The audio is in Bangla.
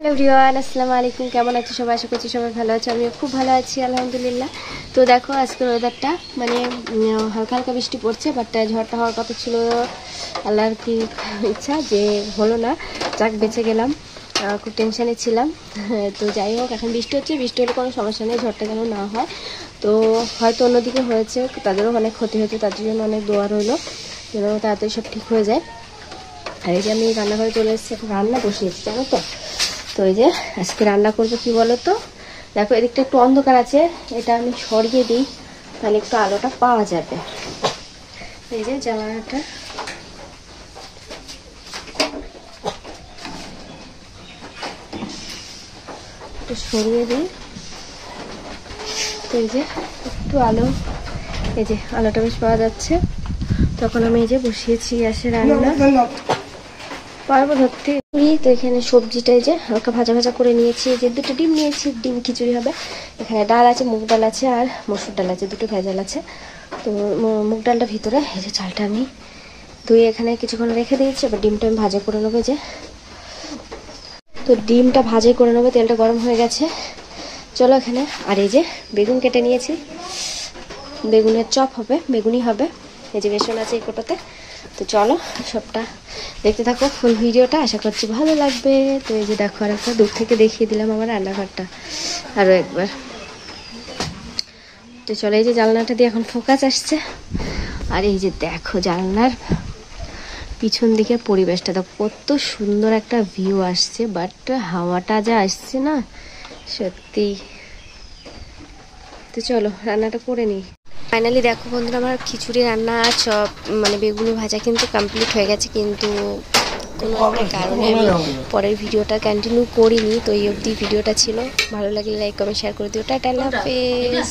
হ্যালো রিয়ান আসসালামু আলাইকুম। কেমন আছো সবাই? আশা করছি সবাই ভালো আছে। আমিও খুব ভালো আছি, আলহামদুলিল্লাহ। তো দেখো, আজকের ওয়েদারটা মানে হালকা হালকা বৃষ্টি পড়ছে বাট ঝড়টা হওয়ার কথা ছিল। আল্লাহর কি ইচ্ছা যে হলো না। যাক, বেঁচে গেলাম। খুব টেনশানে ছিলাম। তো যাই হোক, এখন বৃষ্টি হচ্ছে। বৃষ্টি হলে কোনো সমস্যা নেই, ঝড়টা যেন না হয়। তো হয়তো অন্যদিকে হয়েছে, তাদেরও অনেক ক্ষতি হয়েছে তাদের জন্য অনেক দোয়া রইল। যেন তাড়াতাড়ি সব ঠিক হয়ে যায়। আর এই যে আমি রান্নাঘরে চলে এসেছি রান্না বসিয়েছি, জানো তো? তো এই যে, আজকে রান্না করব কি বলো তো দেখো, এদিকটা একটু অন্ধকার আছে, এটা আমি সরিয়ে দিই, তাহলে একটু আলোটা পাওয়া যাবে। এই যে জানালাটা। একটু সরিয়ে দিই। তো এই যে, একটু আলো। এই যে, আলোটা বেশ পাওয়া যাচ্ছে। তখন আমি এই যে বসিয়েছি আসে রান্না পারব ধরতে তো এখানে সবজিটাই যে হালকা ভাজা ভাজা করে নিয়েছি যে দুটো ডিম নিয়েছি, ডিম খিচুড়ি হবে। এখানে ডাল আছে, মুগ ডাল আছে আর মসুর ডাল আছে, দুটো ভেজাল আছে। তো মুগ ডালটা ভিতরে, এই যে চালটা আমি ধুয়ে এখানে কিছুক্ষণ রেখে দিয়েছি। এবার ডিমটা আমি ভাজা করে নেব যে। তো ডিমটা ভাজাই করে নেব, তেলটা গরম হয়ে গেছে। চলো এখানে, আর এই যে বেগুন কেটে নিয়েছি। বেগুনের চপ হবে বেগুনি হবে। এই যে বেসন আছে এই কোটোতে। তো চলো, সবটা দেখতে থাকো ফুল ভিডিওটা, আশা করছি ভালো লাগবে। তো এই যে দেখো আর একটা দূর থেকে দেখিয়ে দিলাম আমার রান্নাঘরটা আরও একবার। তো চলো, এই যে জানলাটা দিয়ে এখন ফোকাস আসছে। আর এই যে দেখো, জানলার পিছন দিকের পরিবেশটা, দেখো, কত সুন্দর একটা ভিউ আসছে বাট হাওয়াটা যা আসছে না সত্যি তো চলো, রান্নাটা করে নিই। ফাইনালি দেখো বন্ধুরা আমার খিচুড়ি রান্না আর সব মানে বেগুনি ভাজা কিন্তু কমপ্লিট হয়ে গেছে কিন্তু কোনো একটা কারণে আমি পরের ভিডিওটা কন্টিনিউ করিনি তো এই অবধি ভিডিওটা ছিল। ভালো লাগলে লাইক কমেন্ট শেয়ার করে দিও। টাটা। হাফেজ।